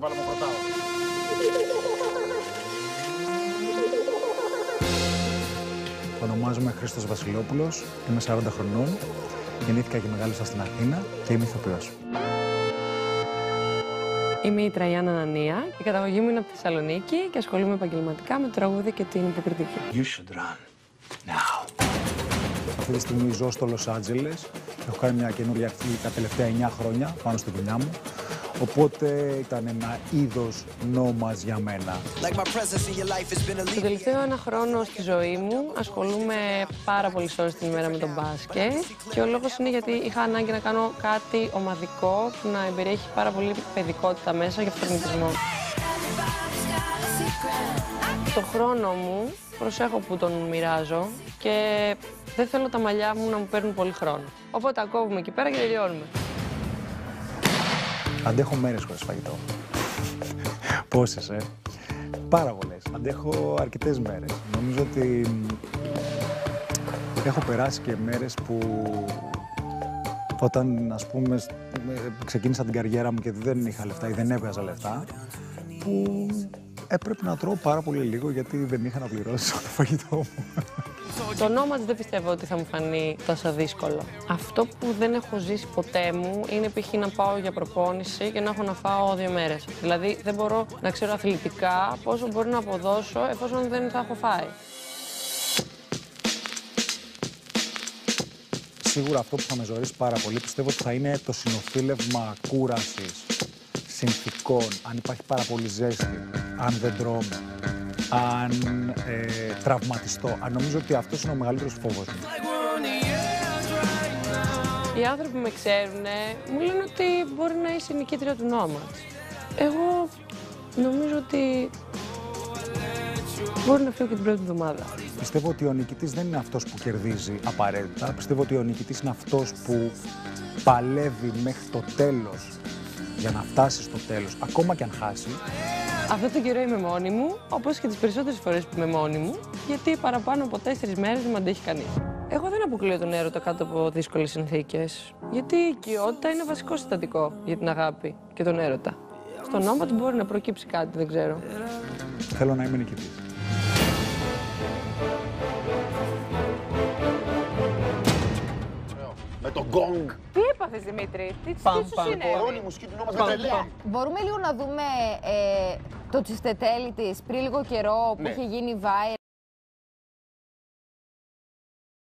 Βάλε μου κρατάω. Ονομάζομαι Χρήστος Βασιλόπουλος, είμαι 40 χρονών, γεννήθηκα και μεγάλωσα στην Αθήνα και είμαι ηθοποιός. Είμαι η Τραγιάννα Ανανία. Η καταγωγή μου είναι από τη Θεσσαλονίκη και ασχολούμαι επαγγελματικά με το τραγούδι και την υποκριτική. You should run now. Αυτή τη στιγμή ζω στο Λος Άντζελες. Έχω κάνει μια καινούργια αρχή τα τελευταία 9 χρόνια πάνω στη δουλειά μου. Οπότε ήταν ένα είδος νόμας για μένα. Like my presence in your life has been a Το τελευταίο ένα χρόνο στη ζωή μου ασχολούμαι πάρα πολύ ώρες την ημέρα με τον μπάσκετ και ο λόγος είναι γιατί είχα ανάγκη να κάνω κάτι ομαδικό που να εμπεριέχει πάρα πολύ παιδικότητα μέσα για αυτορμητισμό. Το χρόνο μου προσέχω που τον μοιράζω και δεν θέλω τα μαλλιά μου να μου παίρνουν πολύ χρόνο. Οπότε τα κόβουμε εκεί πέρα και τελειώνουμε. Αντέχω μέρες χωρίς φαγητό. Πόσες, ε; Πάρα πολλές. Αντέχω αρκετές μέρες. Νομίζω ότι μ, έχω περάσει και μέρες που όταν, ας πούμε, σ- ε, ξεκίνησα την καριέρα μου και δεν είχα λεφτά ή δεν έβγαζα λεφτά, που έπρεπε να τρώω πάρα πολύ λίγο γιατί δεν είχα να πληρώσω το φαγητό μου. Το Nomads δεν πιστεύω ότι θα μου φανεί τόσο δύσκολο. Αυτό που δεν έχω ζήσει ποτέ μου είναι π.χ. να πάω για προπόνηση και να έχω να φάω δύο μέρες. Δηλαδή δεν μπορώ να ξέρω αθλητικά πόσο μπορεί να αποδώσω εφόσον δεν θα έχω φάει. Σίγουρα αυτό που θα με ζωήσει πάρα πολύ πιστεύω ότι θα είναι το συνοθήλευμα κούρασης, συνθηκών, αν υπάρχει πάρα πολύ ζέστη, αν δεν τρώμε, αν ε, τραυματιστώ. Αν νομίζω ότι αυτός είναι ο μεγαλύτερος φόβος μου. Οι άνθρωποι που με ξέρουν μου λένε ότι μπορεί να είσαι νικήτρια του Nomads. Εγώ νομίζω ότι μπορεί να φύγω και την πρώτη εβδομάδα. Πιστεύω ότι ο νικητής δεν είναι αυτός που κερδίζει απαραίτητα. Πιστεύω ότι ο νικητής είναι αυτός που παλεύει μέχρι το τέλος για να φτάσει στο τέλος, ακόμα και αν χάσει. Αυτό το καιρό είμαι μόνη μου, όπως και τις περισσότερες φορές που είμαι μόνη μου, γιατί παραπάνω από τέσσερις μέρες δεν με αντέχει κανείς. Εγώ δεν αποκλείω τον έρωτα κάτω από δύσκολες συνθήκες, γιατί η οικειότητα είναι βασικό συστατικό για την αγάπη και τον έρωτα. Στον νόμο του μπορεί να προκύψει κάτι, δεν ξέρω. Θέλω να είμαι νικητής. Με τον γκόγκ. Τι έπαθες Δημήτρη, τι, τι Παμ, σου παμ. συνέβη; Κορώνει η μουσική του νόμας με τρελαίνει. Μπορούμε λίγο να δούμε ε, το τσιστετέλι της πριν λίγο καιρό που Ναι. είχε γίνει viral.